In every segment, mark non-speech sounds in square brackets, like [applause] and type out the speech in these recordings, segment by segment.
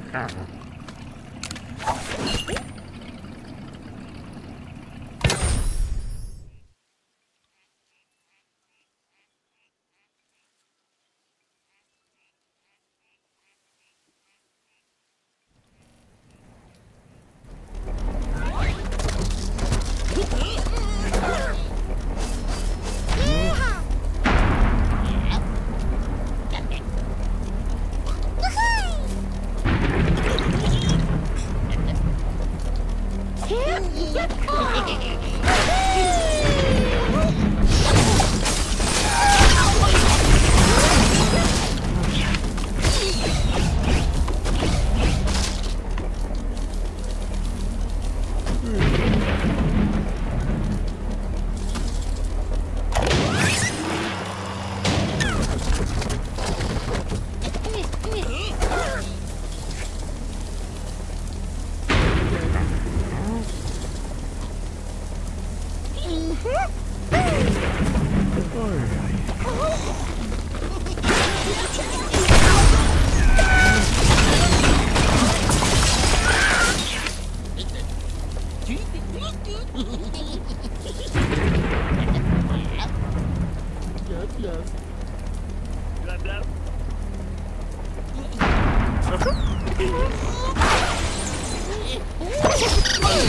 Thank you. Ha ha!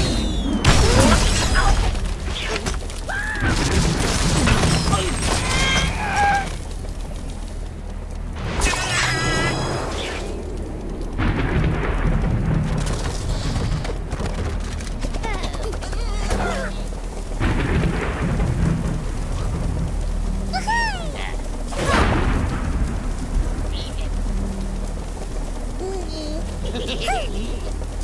[laughs] [laughs]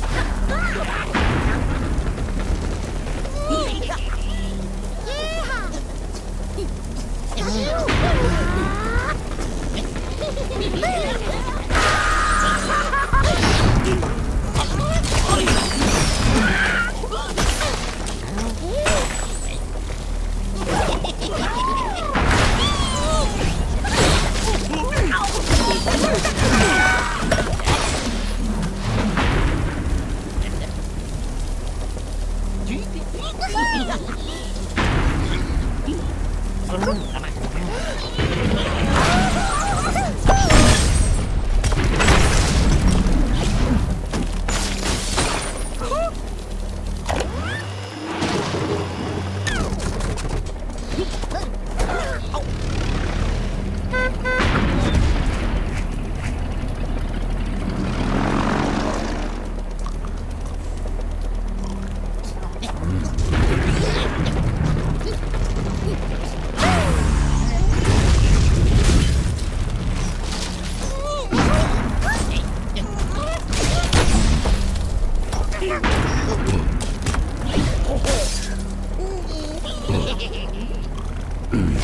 Mm-hmm.